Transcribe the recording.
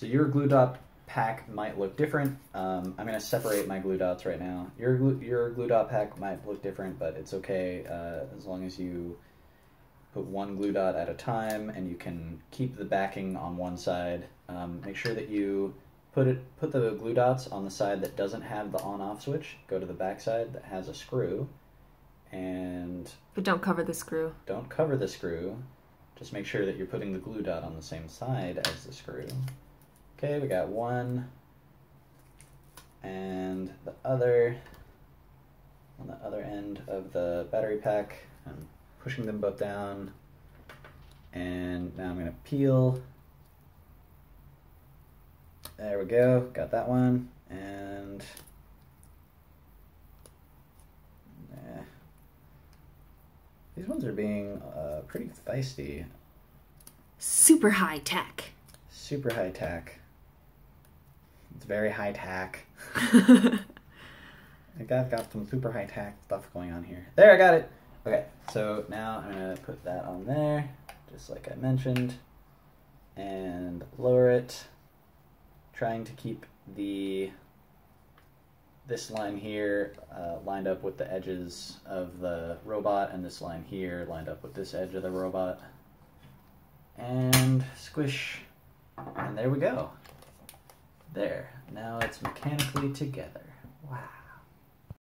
So your glue dot pack might look different. Um, I'm going to separate my glue dots right now. Your glue, your glue dot pack might look different, but it's okay uh, as long as you put one glue dot at a time and you can keep the backing on one side. Um, make sure that you put it put the glue dots on the side that doesn't have the on off switch. Go to the back side that has a screw and But don't cover the screw. don't cover the screw. Just make sure that you're putting the glue dot on the same side as the screw. Okay, we got one and the other on the other end of the battery pack. I'm pushing them both down. And now I'm going to peel. There we go. Got that one. And eh. these ones are being uh, pretty feisty. Super high tech. Super high tech. It's very high tech. I got got some super high tack stuff going on here. There, I got it. Okay, so now I'm gonna put that on there, just like I mentioned, and lower it, trying to keep the this line here uh, lined up with the edges of the robot, and this line here lined up with this edge of the robot, and squish, and there we go. There. Now it's mechanically together. Wow.